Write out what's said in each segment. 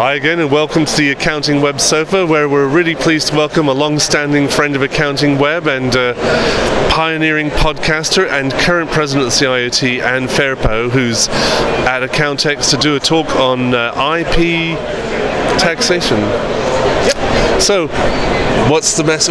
Hi again, and welcome to the AccountingWEB Sofa, where we're really pleased to welcome a long-standing friend of AccountingWEB and uh, pioneering podcaster and current president of CIOT, Anne Fairpo, who's at Accountex to do a talk on uh, IP taxation. Yep. So, what's the mess?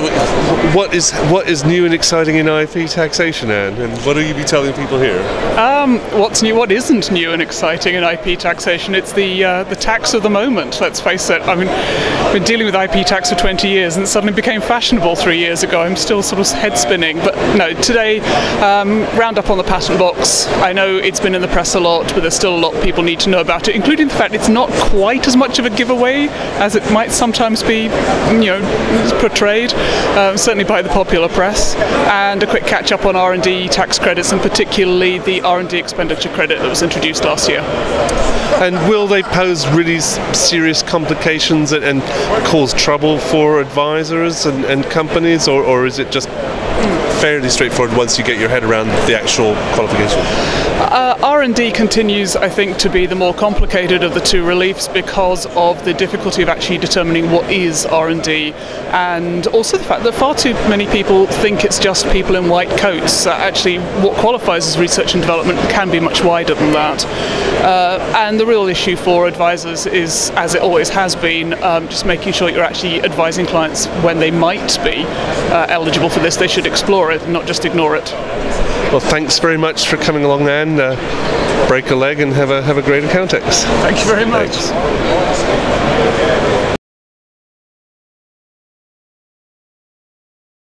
What is what is new and exciting in IP taxation, Anne? And what will you be telling people here? Um, what's new? What isn't new and exciting in IP taxation? It's the uh, the tax of the moment. Let's face it. I mean, I've been dealing with IP tax for 20 years, and it suddenly became fashionable three years ago. I'm still sort of head spinning. But no, today, um, round up on the patent box. I know it's been in the press a lot, but there's still a lot people need to know about it, including the fact it's not quite as much of a giveaway as it might sometimes be. You know, portrayed, um, certainly by the popular press, and a quick catch up on R&D tax credits, and particularly the R&D expenditure credit that was introduced last year. And will they pose really serious complications and cause trouble for advisors and, and companies, or, or is it just fairly straightforward once you get your head around the actual qualification? Uh, R&D continues, I think, to be the more complicated of the two reliefs because of the difficulty of actually determining what is R&D, and also the fact that far too many people think it's just people in white coats. Uh, actually, what qualifies as research and development can be much wider than that. Uh, and the real issue for advisors is, as it always has been, um, just making sure you're actually advising clients when they might be uh, eligible for this. They should explore it, not just ignore it. Well, thanks very much for coming along, Anne. Uh, break a leg and have a have a great Accountex. Thank you very much. Thanks.